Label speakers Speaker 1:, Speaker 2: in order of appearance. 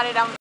Speaker 1: about it. I'm